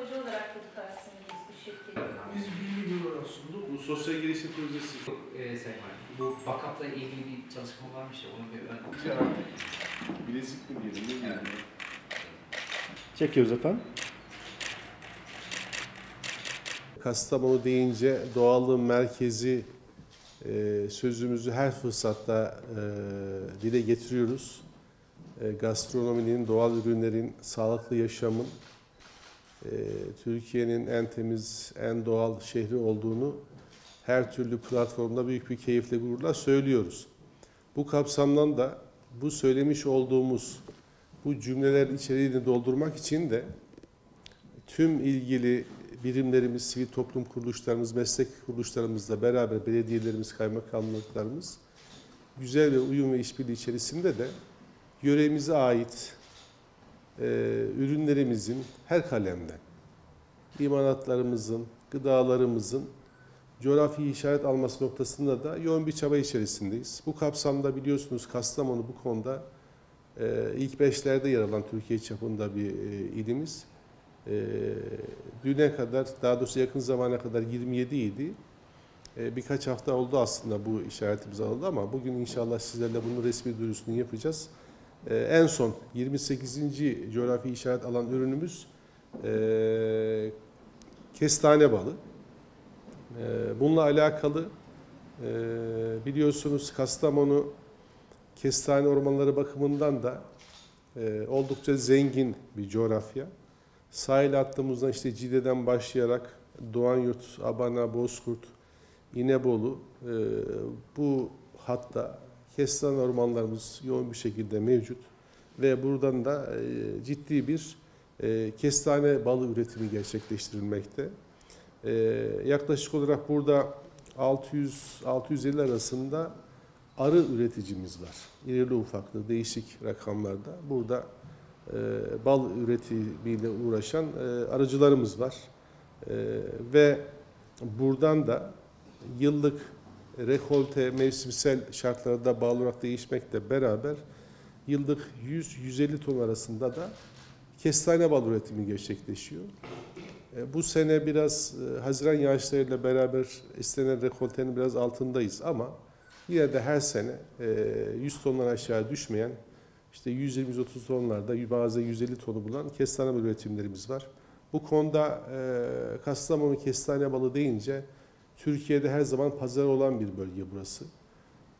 Hoca olarak kurduk aslında biz bu şirketi. Biz 1 milyon olarak sunduk. Bu sosyal girişim projesi. Ee, Sayın Valim, bu bakapla ilgili bir çalışma varmış ya, onu bir ön... Bilezik mi diyelim, ne diyelim? Çekiyoruz efendim. Kastamonu deyince doğallığın merkezi e, sözümüzü her fırsatta e, dile getiriyoruz. E, gastronominin, doğal ürünlerin, sağlıklı yaşamın Türkiye'nin en temiz, en doğal şehri olduğunu her türlü platformda büyük bir keyifle gururla söylüyoruz. Bu kapsamdan da bu söylemiş olduğumuz bu cümlelerin içeriğini doldurmak için de tüm ilgili birimlerimiz, sivil toplum kuruluşlarımız, meslek kuruluşlarımızla beraber belediyelerimiz, kaymakamlıklarımız güzel ve uyum ve işbirliği içerisinde de yöremize ait e, ürünlerimizin her kalemden, imalatlarımızın, gıdalarımızın coğrafi işaret alması noktasında da yoğun bir çaba içerisindeyiz. Bu kapsamda biliyorsunuz Kastamonu bu konuda ee, ilk beşlerde yer alan Türkiye çapında bir e, ilimiz. Ee, düne kadar, daha doğrusu yakın zamana kadar 27 idi. Ee, birkaç hafta oldu aslında bu işaretimiz alındı ama bugün inşallah sizlerle bunun resmi duyurusunu yapacağız. Ee, en son 28. coğrafi işaret alan ürünümüz e, kestane balı. Ee, bununla alakalı e, biliyorsunuz Kastamonu kestane ormanları bakımından da e, oldukça zengin bir coğrafya. Sahil hattımızdan işte Cide'den başlayarak Doğanyurt, Abana, Bozkurt, İnebolu e, bu hatta kestane ormanlarımız yoğun bir şekilde mevcut ve buradan da e, ciddi bir e, kestane balı üretimi gerçekleştirilmekte. E, yaklaşık olarak burada 600-650 arasında arı üreticimiz var. İrili ufaklı değişik rakamlarda. Burada e, bal üretimiyle uğraşan e, arıcılarımız var. E, ve buradan da yıllık rekolte mevsimsel şartlarda bağlı olarak değişmekle beraber yıllık 100-150 ton arasında da kestane bal üretimi gerçekleşiyor. E, Bu sene biraz e, Haziran yağışlarıyla beraber istenen rekoltenin biraz altındayız ama Yine de her sene e, 100 tondan aşağı düşmeyen işte 120-130 tonlarda bazen 150 tonu bulan kestane balı üretimlerimiz var. Bu konuda e, Kastamonu kestane balı deyince Türkiye'de her zaman pazar olan bir bölge burası.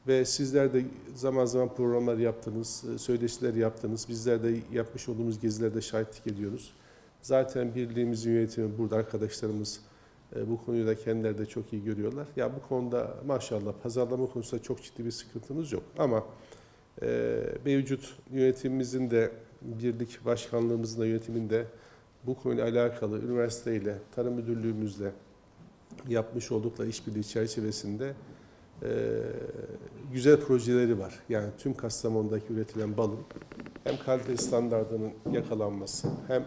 Ve sizler de zaman zaman programlar yaptınız, e, söyleşiler yaptınız. Bizler de yapmış olduğumuz gezilerde şahitlik ediyoruz. Zaten birliğimizin yönetimi burada arkadaşlarımız e, bu konuyu da kendileri de çok iyi görüyorlar. Ya bu konuda maşallah pazarlama konusunda çok ciddi bir sıkıntımız yok. Ama e, mevcut yönetimimizin de birlik başkanlığımızın da yönetiminde bu konuyla alakalı üniversiteyle, tarım müdürlüğümüzle yapmış oldukları işbirliği çerçevesinde e, güzel projeleri var. Yani tüm Kastamonu'daki üretilen balın hem kalite standartının yakalanması hem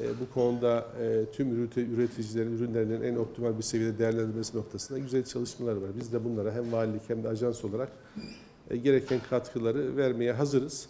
e, bu konuda e, tüm üreticilerin ürünlerinin en optimal bir seviyede değerlendirilmesi noktasında güzel çalışmalar var. Biz de bunlara hem valilik hem de ajans olarak e, gereken katkıları vermeye hazırız.